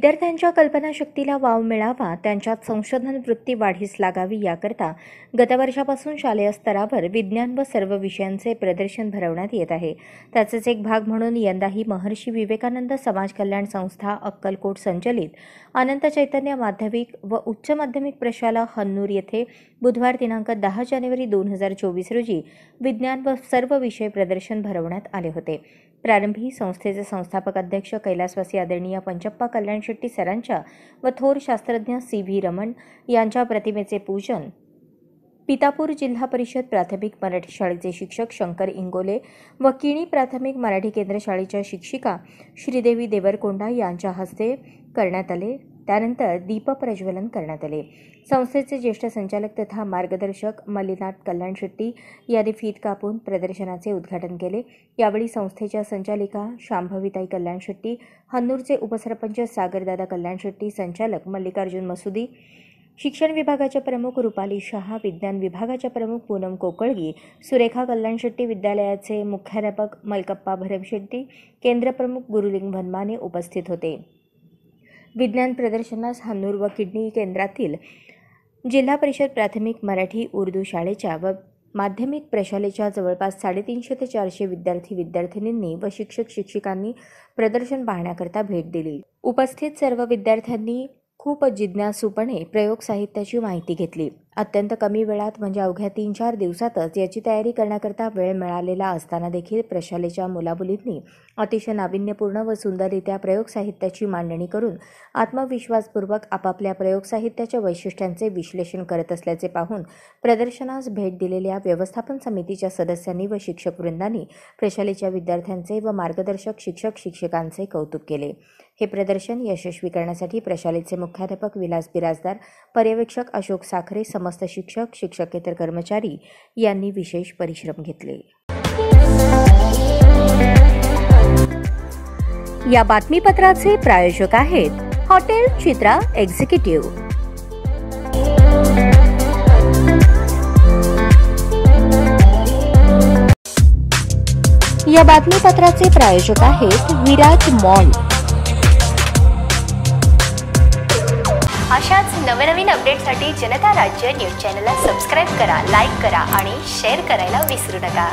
विद्यार्थ्यांच्या कल्पनाशक्तीला वाव मिळावा त्यांच्यात संशोधन वृत्ती वाढीस लागावी याकरता गतवर्षापासून शालेय स्तरावर विज्ञान व सर्व विषयांचे प्रदर्शन भरवण्यात येत आहे. त्याचाच एक भाग म्हणून यंदाही महर्षी विवेकानंद समाज कल्याण संस्था अक्कलकोट संचलित अनंत चैतन्य माध्यमिक व उच्च माध्यमिक प्रशाला हन्नूर येथे बुधवार दिनांक दहा जानेवारी दोन हजार चोवीस रोजी विज्ञान व सर्व विषय प्रदर्शन भरवण्यात आले होते. प्रारंभी संस्थेचे संस्थापक अध्यक्ष कैलासवासी आदरणीय पंचप्पा कल्याण शेट्टी सरांच्या व थोर शास्त्रज्ञ सी व्ही रमण यांच्या प्रतिमेचे पूजन पितापूर जिल्हा परिषद प्राथमिक मराठी शाळेचे शिक्षक शंकर इंगोले व किणी प्राथमिक मराठी केंद्र शाळेच्या शिक्षिका श्रीदेवी देवरकोंडा यांच्या हस्ते करण्यात आले. त्यानंतर दीपप्रज्वलन करण्यात आले. संस्थेचे ज्येष्ठ संचालक तथा मार्गदर्शक मल्लीनाथ कल्याण शेट्टी यांनी फीत कापून प्रदर्शनाचे उद्घाटन केले. यावेळी संस्थेच्या संचालिका शांभवीताई कल्याण शेट्टी हन्नूरचे उपसरपंच सागरदादा कल्याण शेट्टी संचालक मल्लिकार्जुन मसुदी शिक्षण विभागाच्या प्रमुख रुपाली शहा विज्ञान विभागाच्या प्रमुख पूनम कोकळगी सुरेखा कल्याण शेट्टी विद्यालयाचे मुख्याध्यापक मलकप्पा भरम शेट्टी केंद्रप्रमुख गुरुलिंग भनमाने उपस्थित होते. विज्ञान प्रदर्शनास हानूर व किडनी केंद्रातील जिल्हा परिषद प्राथमिक मराठी उर्दू शाळेच्या व माध्यमिक प्रशालेच्या जवळपास साडेतीनशे ते चारशे विद्यार्थी विद्यार्थिनींनी व शिक्षक शिक्षिकांनी प्रदर्शन पाहण्याकरता भेट दिली. उपस्थित सर्व विद्यार्थ्यांनी खूप जिज्ञासूपणे प्रयोग साहित्याची माहिती घेतली. अत्यंत कमी वेळात म्हणजे अवघ्या तीन चार दिवसातच याची तयारी करण्याकरता वेळ मिळालेला असताना देखील प्रशालेच्या मुलामुलींनी अतिशय नाविन्यपूर्ण व सुंदररित्या प्रयोग साहित्याची मांडणी करून आत्मविश्वासपूर्वक आपापल्या प्रयोग साहित्याच्या वैशिष्ट्यांचे विश्लेषण करत असल्याचे पाहून प्रदर्शनास भेट दिलेल्या व्यवस्थापन समितीच्या सदस्यांनी व शिक्षकवृंदांनी प्रशालेच्या विद्यार्थ्यांचे व मार्गदर्शक शिक्षक शिक्षकांचे कौतुक केले. हे प्रदर्शन यशस्वी करण्यासाठी प्रशालेचे मुख्याध्यापक विलास बिराजदार पर्यवेक्षक अशोक साखरे समस्त शिक्षक शिक्षकेतर कर्मचारी यांनी विशेष परिश्रम घेतले. या बातमीपत्राचे प्रायोजक आहेत हॉटेल चित्रा एक्झिक्युटिव्ह. या बातमीपत्राचे प्रायोजक आहेत विराज मॉल. अशाच नवनवीन अपडेटसाठी जनता राज्य न्यूज चॅनलला सबस्क्राईब करा लाईक करा आणि शेअर करायला विसरू नका.